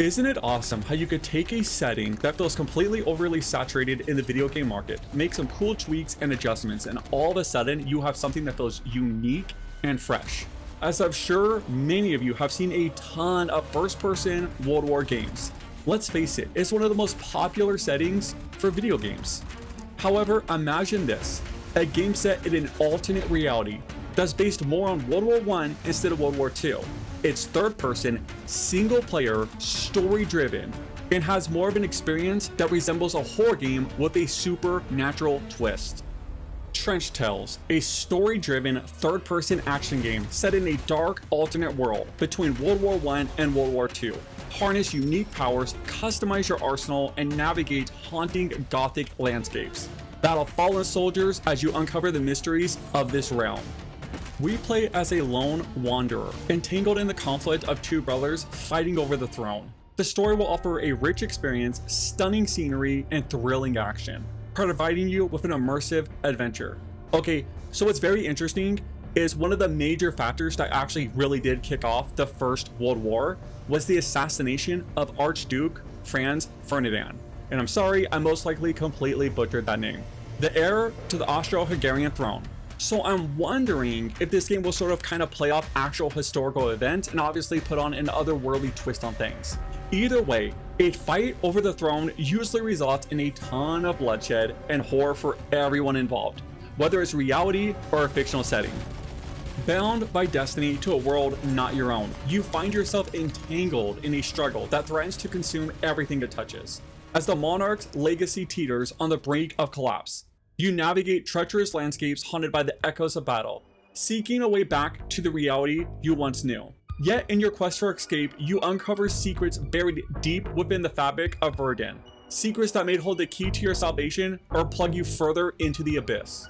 Isn't it awesome how you could take a setting that feels completely overly saturated in the video game market, make some cool tweaks and adjustments, and all of a sudden you have something that feels unique and fresh? As I'm sure many of you have seen a ton of first-person World War games. Let's face it, it's one of the most popular settings for video games. However, imagine this, a game set in an alternate reality that's based more on World War I instead of World War II. It's third person, single player, story driven, and has more of an experience that resembles a horror game with a supernatural twist. Trench Tales, a story driven third person action game set in a dark alternate world between World War I and World War II. Harness unique powers, customize your arsenal, and navigate haunting gothic landscapes. Battle fallen soldiers as you uncover the mysteries of this realm. We play as a lone wanderer, entangled in the conflict of two brothers fighting over the throne. The story will offer a rich experience, stunning scenery, and thrilling action, providing you with an immersive adventure. Okay, so what's very interesting is one of the major factors that actually really did kick off the First World War was the assassination of Archduke Franz Ferdinand. And I'm sorry, I most likely completely butchered that name. The heir to the Austro-Hungarian throne. So I'm wondering if this game will sort of kind of play off actual historical events and obviously put on an otherworldly twist on things. Either way, a fight over the throne usually results in a ton of bloodshed and horror for everyone involved, whether it's reality or a fictional setting. Bound by destiny to a world not your own, you find yourself entangled in a struggle that threatens to consume everything it touches. As the monarch's legacy teeters on the brink of collapse, you navigate treacherous landscapes haunted by the echoes of battle, seeking a way back to the reality you once knew. Yet in your quest for escape, you uncover secrets buried deep within the fabric of Verdun. Secrets that may hold the key to your salvation or plug you further into the abyss.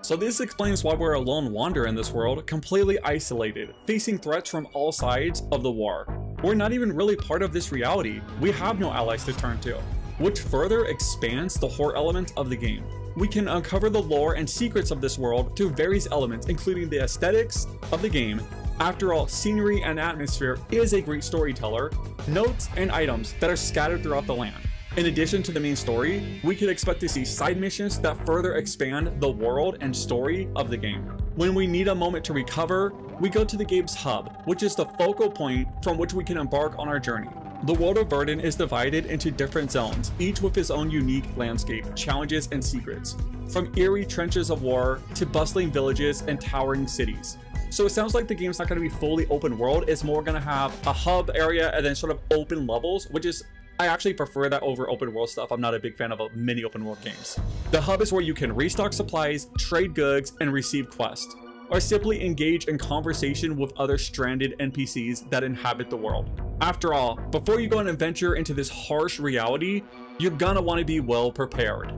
So this explains why we're a lone wanderer in this world, completely isolated, facing threats from all sides of the war. We're not even really part of this reality. We have no allies to turn to, which further expands the horror element of the game. We can uncover the lore and secrets of this world through various elements, including the aesthetics of the game, after all, scenery and atmosphere is a great storyteller, notes and items that are scattered throughout the land. In addition to the main story, we could expect to see side missions that further expand the world and story of the game. When we need a moment to recover, we go to the game's hub, which is the focal point from which we can embark on our journey. The world of Verdun is divided into different zones, each with its own unique landscape, challenges, and secrets. From eerie trenches of war to bustling villages and towering cities. So it sounds like the game's not going to be fully open world. It's more going to have a hub area and then sort of open levels, which is I actually prefer that over open world stuff. I'm not a big fan of uh, many open world games. The hub is where you can restock supplies, trade goods, and receive quests, or simply engage in conversation with other stranded NPCs that inhabit the world. After all, before you go and adventure into this harsh reality, you're gonna want to be well prepared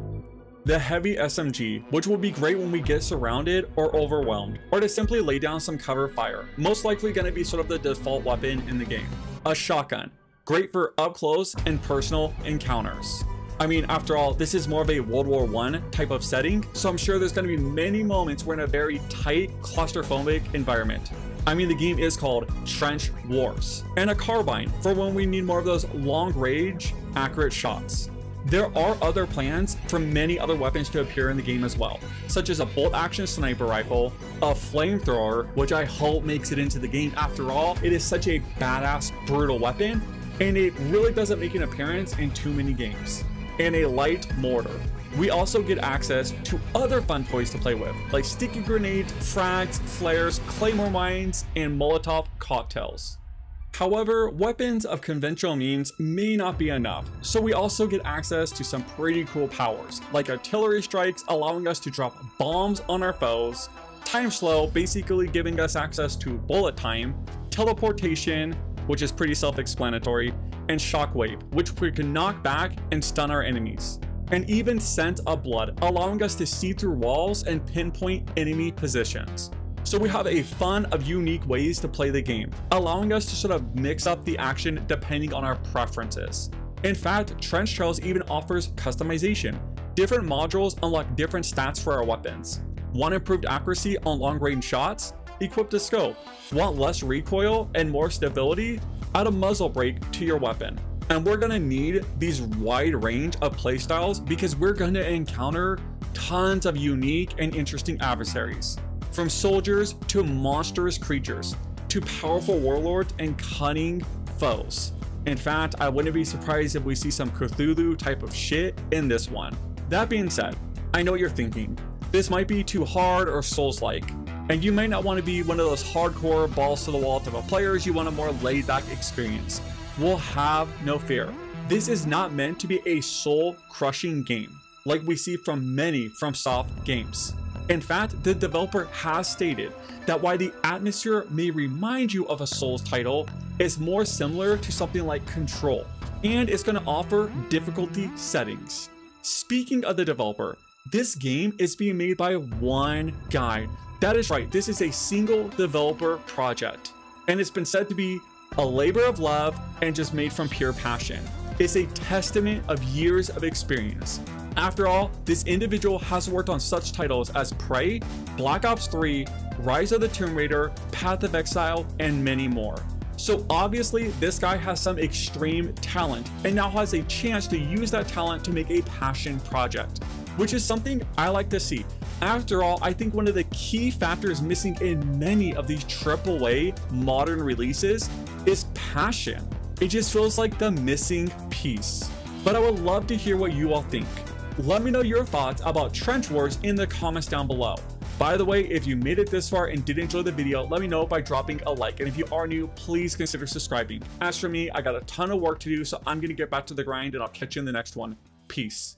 the heavy SMG, which will be great when we get surrounded or overwhelmed, or to simply lay down some cover fire, most likely to be sort of the default weapon in the game. A shotgun, great for up close and personal encounters. I mean, after all, this is more of a World War I type of setting, so I'm sure there's going to be many moments we're in a very tight, claustrophobic environment. I mean, the game is called Trench Wars, and a carbine for when we need more of those long range, accurate shots. There are other plans for many other weapons to appear in the game as well, such as a bolt action sniper rifle, a flamethrower, which I hope makes it into the game. After all, it is such a badass, brutal weapon, and it really doesn't make an appearance in too many games, and a light mortar. We also get access to other fun toys to play with, like sticky grenades, frags, flares, claymore mines, and Molotov cocktails. However, weapons of conventional means may not be enough, so we also get access to some pretty cool powers, like artillery strikes allowing us to drop bombs on our foes, time slow basically giving us access to bullet time, teleportation, which is pretty self-explanatory, and shockwave, which we can knock back and stun our enemies. And even scent of blood, allowing us to see through walls and pinpoint enemy positions. So we have a fun of unique ways to play the game, allowing us to sort of mix up the action depending on our preferences. In fact, Trench Tales even offers customization. Different modules unlock different stats for our weapons. Want improved accuracy on long range shots? Equip the scope. Want less recoil and more stability? add a muzzle brake to your weapon. And we're gonna need these wide range of playstyles because we're gonna encounter tons of unique and interesting adversaries. From soldiers to monstrous creatures, to powerful warlords and cunning foes. In fact, I wouldn't be surprised if we see some Cthulhu type of shit in this one. That being said, I know what you're thinking. This might be too hard or Souls-like, and you may not want to be one of those hardcore balls to the wall type of players, you want a more laid back experience will have no fear. This is not meant to be a soul crushing game, like we see from many FromSoft games. In fact, the developer has stated that while the atmosphere may remind you of a Souls title, it's more similar to something like Control, and it's going to offer difficulty settings. Speaking of the developer, this game is being made by one guy. That is right, this is a single developer project, and it's been said to be a labor of love and just made from pure passion. It's a testament of years of experience. After all, this individual has worked on such titles as Prey, Black Ops 3, Rise of the Tomb Raider, Path of Exile, and many more. So obviously, this guy has some extreme talent and now has a chance to use that talent to make a passion project, which is something I like to see. After all, I think one of the key factors missing in many of these AAA modern releases is passion. It just feels like the missing piece. But I would love to hear what you all think. Let me know your thoughts about Trench Wars in the comments down below. By the way, if you made it this far and did enjoy the video, let me know by dropping a like. And if you are new, please consider subscribing. As for me, I got a ton of work to do, so I'm going to get back to the grind and I'll catch you in the next one. Peace.